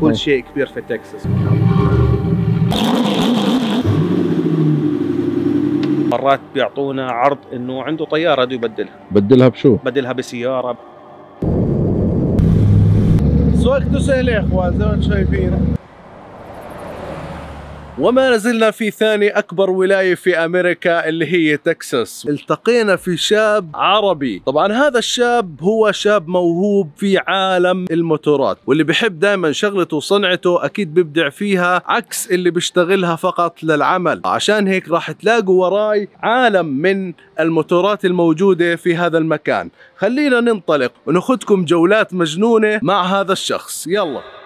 كل شيء كبير في تكساس. مرات بيعطونا عرض إنه عنده طيارة بده يبدلها. بدلها بشو؟ بدلها بسيارة. سواقته سهلة يا إخوان زي ما شايفين وما نزلنا في ثاني أكبر ولاية في أمريكا اللي هي تكساس. التقينا في شاب عربي. طبعا هذا الشاب هو شاب موهوب في عالم الموتورات واللي بحب دائما شغلته وصنعته أكيد بيبدع فيها عكس اللي بيشتغلها فقط للعمل. عشان هيك راح تلاقوا وراي عالم من الموتورات الموجودة في هذا المكان. خلينا ننطلق وناخذكم جولات مجنونة مع هذا الشخص. يلا.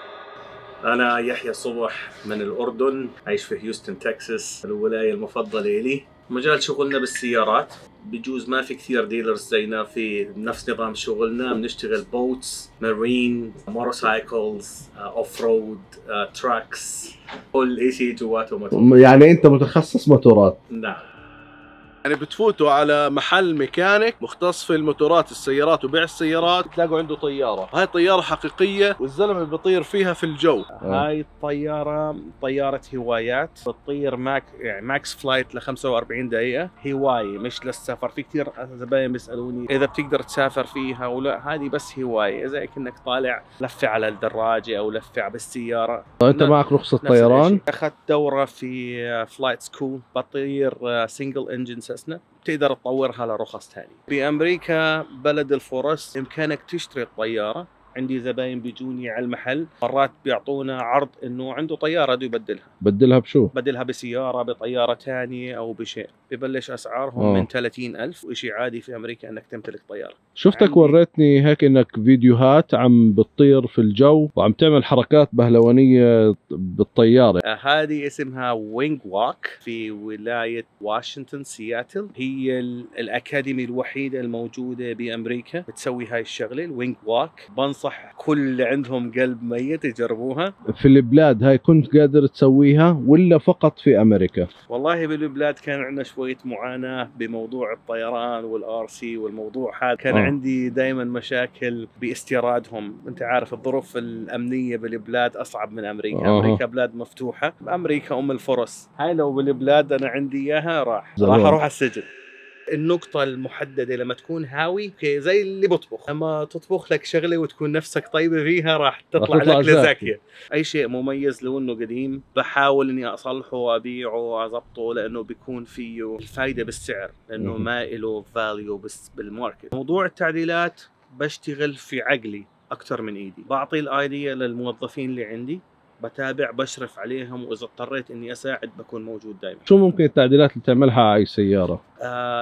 أنا يحيى صبح من الأردن عايش في هيوستن تكساس الولاية المفضلة لي. مجال شغلنا بالسيارات. بجوز ما في كثير dealers زينا في نفس نظام شغلنا. بنشتغل boats marine motorcycles off road trucks كل شيء جواته يعني أنت متخصص موتورات؟ نعم. يعني بتفوتوا على محل ميكانيك مختص في الموتورات السيارات وبيع السيارات تلاقوا عنده طيارة. هاي طيارة حقيقية والزلمة بيطير فيها في الجو. هاي الطيارة طيارة هوايات. بتطير max يعني max flight ل 45 دقيقة. هواية مش للسفر. في كثير زباين بيسألوني إذا بتقدر تسافر فيها ولا هذه بس هواية. زي كأنك طالع لفة على الدراجة أو لفة بالسيارة. أنت نعم. معك رخصة نفس طيران. أخذت دورة في flight school بطير single engine Cessna تقدر تطورها لرخص ثانية بامريكا بلد الفرص إمكانك تشتري الطيارة. عندي زباين بيجوني على المحل مرات بيعطونا عرض إنه عنده طيارة بده يبدلها. بدلها بشو؟ بدلها بسيارة بطيارة ثانية أو بشيء. ببلش أسعارهم آه. من 30 ألف وشيء عادي في أمريكا إنك تمتلك طيارة. شفتك وريتني هيك إنك فيديوهات عم بتطير في الجو وعم تعمل حركات بهلوانية بالطيارة. آه، هذه اسمها wing walk في ولاية واشنطن سياتل. هي ال- ال academy الوحيدة الموجودة بأمريكا. بتسوي هاي الشغلة ال wing walk بنصح كل اللي عندهم قلب ميت يجربوها. في البلاد هاي كنت قادر تسويها ولا فقط في أمريكا؟ والله بالبلاد كان عندنا شوية معاناة بموضوع الطيران وال RC والموضوع هذا. كان آه. عندي دائما مشاكل باستيرادهم. أنت عارف الظروف الأمنية بالبلاد أصعب من أمريكا. آه. أمريكا بلاد مفتوحة. أمريكا أم الفرص. هاي لو بالبلاد أنا عندي إياها راح. زمان. راح أروح السجن. النقطة المحددة لما تكون هاوي okay زي اللي بطبخ. لما تطبخ لك شغلة وتكون نفسك طيبة فيها راح تطلع لك زاكية. أي شيء مميز لو إنه قديم بحاول إني أصلحه وأبيعه وأظبطه لأنه بيكون فيه الفائده بالسعر مهم. ما له value بس بال market موضوع التعديلات بشتغل في عقلي أكثر من إيدي. بعطي ال idea للموظفين اللي عندي. بتابع بشرف عليهم وإذا اضطريت إني أساعد بكون موجود دائما شو ممكن التعديلات اللي تعملها على اي سيارة؟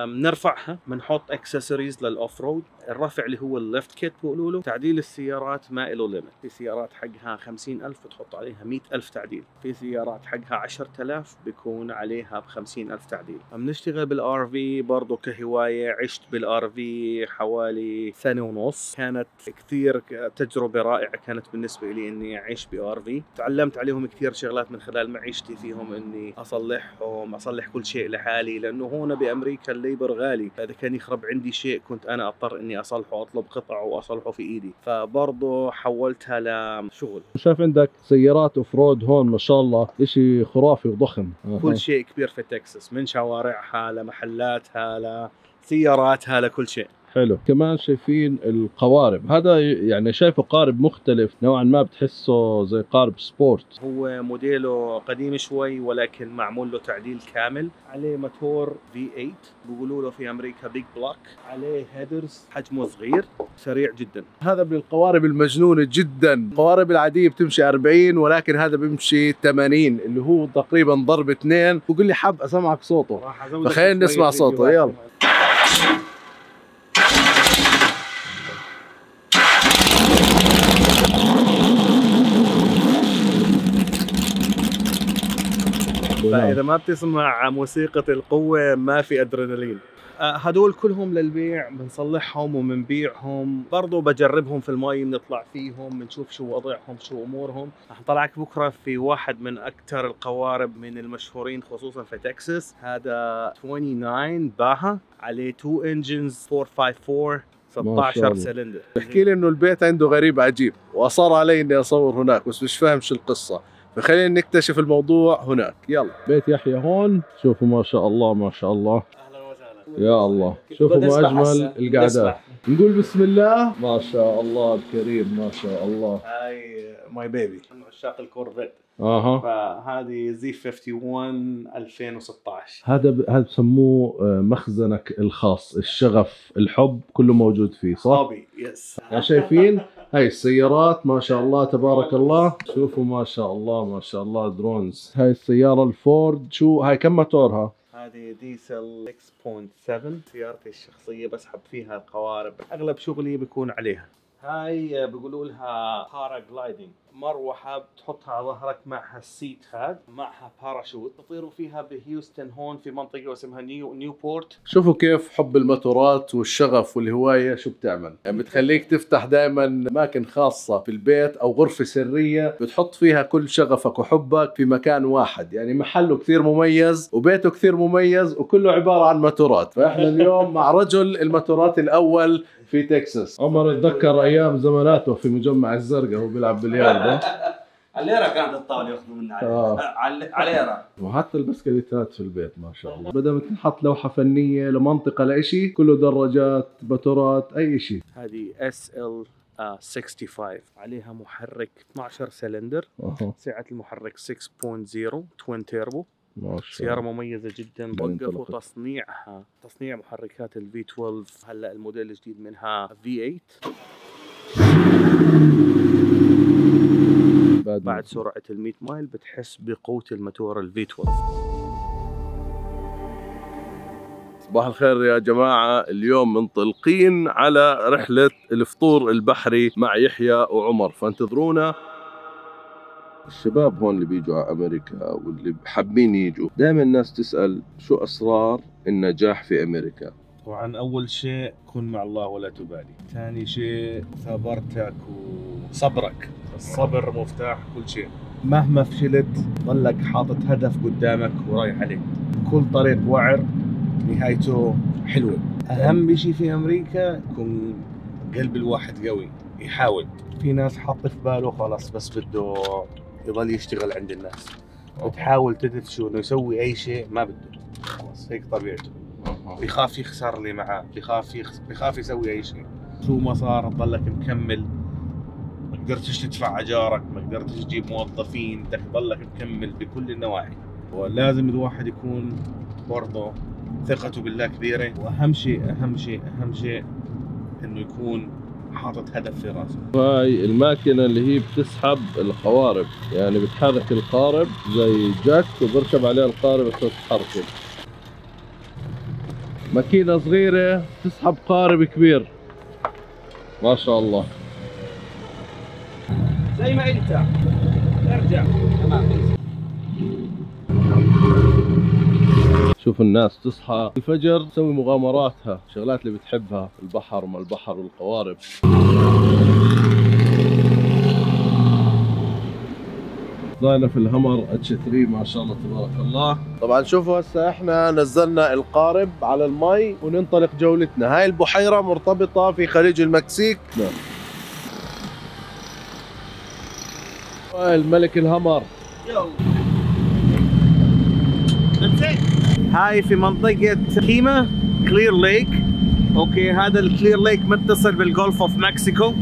نرفعها بنحط accessories لل off road الرفع اللي هو ال lift kit بيقولوا له تعديل السيارات ما له limit في سيارات حقها 50000 بتحط عليها 100000 تعديل. في سيارات حقها 10000 بيكون عليها ب 50000 تعديل. بنشتغل بال RV برضه كهواية عشت بال RV حوالي سنة ونص. كانت كثير تجربة رائعة كانت بالنسبة لي إني أعيش ب RV تعلمت عليهم كثير شغلات من خلال معيشتي فيهم إني أصلحهم أصلح كل شيء لحالي لأنه هون بأمريكا ال labor غالي. فإذا كان يخرب عندي شيء كنت أنا أضطر إني أصلحه واطلب قطع وأصلحه في إيدي. فبرضه حولتها لشغل. شايف عندك سيارات off road هون ما شاء الله إشي خرافي وضخم. كل شيء كبير في تكساس من شوارعها لمحلاتها لسياراتها لكل شيء. حلو. كمان شايفين القوارب. هذا يعني شايفه قارب مختلف نوعا ما بتحسه زي قارب sport. هو موديله قديم شوي ولكن معمول له تعديل كامل. عليه موتور V8 بيقولوا له في أمريكا big block عليه headers حجمه صغير سريع جدا. هذا من القوارب المجنونة جدا. القوارب العادية بتمشي 40 ولكن هذا بيمشي 80 اللي هو تقريبا ضرب اثنين. وقول لي حاب أسمعك صوته. فخلينا نسمع صوته، فيديوهات. فإذا ما بتسمع موسيقى القوة ما في أدرينالين. آه، هدول كلهم للبيع بنصلحهم وبنبيعهم برضو بجربهم في المي بنطلع فيهم بنشوف شو وضعهم شو أمورهم. رح نطلعك بكرة في واحد من أكثر القوارب من المشهورين خصوصا في تكساس. هذا 29 Baja عليه 2 engines 454 16 الله. سلندر بحكي لي إنه البيت عنده غريب عجيب. واصر علي إني أصور هناك بس مش فاهم شو القصة. فخلينا نكتشف الموضوع هناك. يلا. بيت يحيى هون. شوفوا ما شاء الله ما شاء الله. أهلا وسهلا يا الله. شوفوا ما اجمل القعدات. نقول بسم الله. ما شاء الله الكريم ما شاء الله. هاي my baby من عشاق ال Corvette أها. فهذه زي 51 2016 هذا ب... هذا بسموه آه، مخزنك الخاص الشغف الحب كله موجود فيه صح؟ hobby yes شايفين؟ هاي السيارات ما شاء الله تبارك الله. شوفوا ما شاء الله ما شاء الله drones. هاي السيارة الفورد شو هاي كم موتورها هذه ديزل 6.7 سيارتي الشخصية بسحب فيها القوارب. أغلب شغلي بيكون عليها. هاي بيقولوا لها paragliding مروحة بتحطها على ظهرك معها ال seat هاد معها باراشوت بطيروا فيها بهيوستن هون في منطقة اسمها نيو نيوبورت. شوفوا كيف حب الموتورات والشغف والهواية شو بتعمل. يعني بتخليك تفتح دائما أماكن خاصة في البيت أو غرفة سرية بتحط فيها كل شغفك وحبك في مكان واحد. يعني محله كثير مميز وبيته كثير مميز وكله عبارة عن موتورات فإحنا اليوم مع رجل الموتورات الأول في تكساس. عمر اتذكر أيام زماناته في مجمع الزرقاء وهو بيلعب بلياردو. عليرة كانت الطاولة ياخذوا منها آه. عليرة عليرة وحتى البسكليتات في البيت ما شاء الله. بدل ما تنحط لوحة فنية لمنطقة لإشي كله دراجات موتورات أي شيء. هذه SL 65 عليها محرك 12 سلندر. سعة المحرك 6.0 twin turbo ما شاء سيارة مميزة جدا. بعدين وقفوا. تصنيعها تصنيع محركات ال V12 هلا الموديل الجديد منها V8 بعد, بعد سرعة ال 100 مايل بتحس بقوة الموتور ال V12 صباح الخير يا جماعة. اليوم منطلقين على رحلة الفطور البحري مع يحيى وعمر. فانتظرونا. الشباب هون اللي بيجوا على أمريكا واللي حابين يجوا دائما الناس تسأل شو أسرار النجاح في أمريكا؟ طبعا أول شيء كن مع الله ولا تبالي. ثاني شيء ثابرتك وصبرك الصبر مفتاح كل شيء. مهما فشلت ضلك حاطط هدف قدامك ورايح عليه كل طريق وعر نهايته حلوة. أهم شيء في أمريكا يكون قلب الواحد قوي يحاول. في ناس حاط في باله خلاص بس بده يضل يشتغل عند الناس. بتحاول تدفشه إنه يسوي أي شيء ما بده. خلاص هيك طبيعته. بيخاف يخسر اللي معاه بيخاف يخس... بيخاف يسوي أي شيء. شو ما صار تضلك مكمل. قدرتش تدفع أجارك ما قدرتش تجيب موظفين بدك تضلك مكمل بكل النواحي. ولازم الواحد يكون برضه ثقته بالله كبيرة. وأهم شيء أهم شيء أهم شيء إنه يكون حاطط هدف في راسه. هاي الماكينة اللي هي بتسحب القوارب. يعني بتحرك القارب زي جاك وبركب عليها القارب بس تتحرك ماكينة صغيرة تسحب قارب كبير. ما شاء الله. زي ما أنت. أرجع. تمام شوف الناس تصحى الفجر تسوي مغامراتها. شغلات اللي بتحبها البحر وما البحر والقوارب. ضايلة في ال Hummer H 3 ما شاء الله تبارك الله. طبعا شوفوا هسه إحنا نزلنا القارب على المي وننطلق جولتنا. هاي البحيرة مرتبطة في خليج المكسيك. هاي الملك ال Hummer. هاي في منطقة Kemah Clear Lake okay هذا ال Clear Lake متصل بال Gulf of Mexico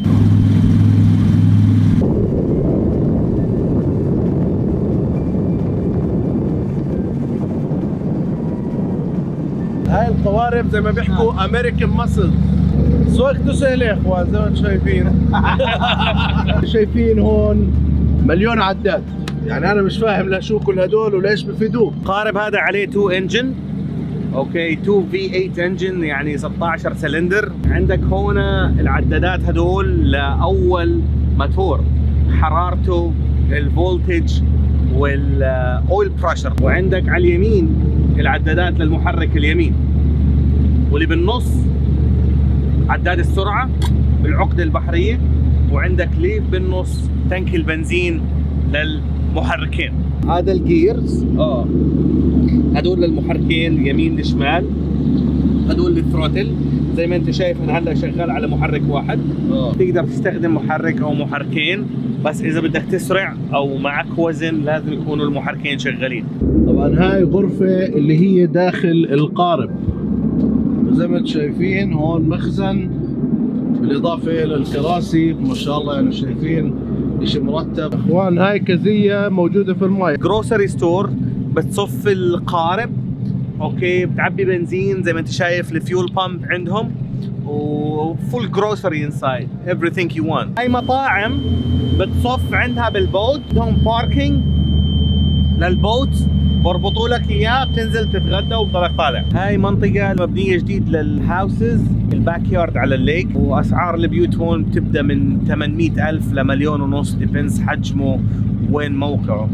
هاي القوارب زي ما بيحكوا American muscle سوقته سهلة يا إخوان زي ما أنتم شايفين. شايفين هون. مليون عداد. يعني أنا مش فاهم لا شو كل هدول وليش بفيدوه. قارب هذا عليه 2 engine okay 2 V 8 engine يعني 16 سلندر عندك هنا العدادات هدول لأول موتور حرارته ال voltage وال oil pressure وعندك على اليمين العدادات للمحرك اليمين. واللي بالنص عداد السرعة بالعقده البحرية. وعندك ليه بالنص تانك البنزين للمحركين. هذا الجيرز. آه. هدول للمحركين اليمين الشمال هدول الثروتل زي ما انت شايف أنا هلا شغال على محرك واحد. آه. تقدر تستخدم محرك أو محركين بس إذا بدك تسرع أو معك وزن لازم يكونوا المحركين شغالين. طبعا هاي غرفة اللي هي داخل القارب. وزي ما أنتم شايفين هون مخزن. بالإضافة إلى الكراسي ما شاء الله يعني شايفين اشي مرتب. اخوان هاي كازية موجودة في الماي grocery store بتصف القارب okay بتعبي بنزين زي ما أنت شايف ال fuel pump عندهم و full grocery inside everything you want. هاي مطاعم بتصف عندها بال boat عندهم parking لل boat بربطوا لك إياه بتنزل تتغدى وبضلك طالع. هاي منطقة مبنية جديد لل houses ال backyard على ال lake. وأسعار البيوت هون بتبدأ من 800 ألف لمليون ونص depends حجمه وين موقعه.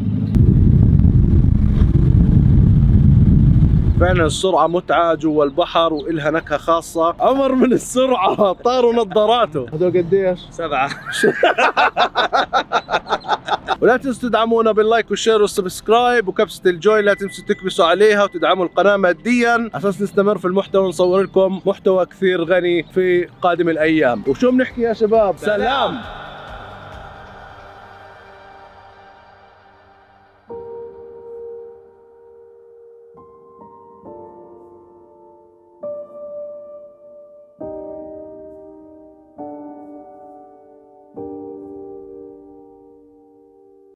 فعلا السرعة متعة جوا البحر وإلها نكهة خاصة. أمر من السرعة طاروا نظاراته. هذول قديش؟ سبعة. ولا تنسوا تدعمونا بال like وال share وال subscribe وكبسة ال join لا تنسوا تكبسوا عليها وتدعموا القناة ماديا. أساس نستمر في المحتوى ونصور لكم محتوى كثير غني في قادم الأيام. وشو بنحكي يا شباب؟ سلام.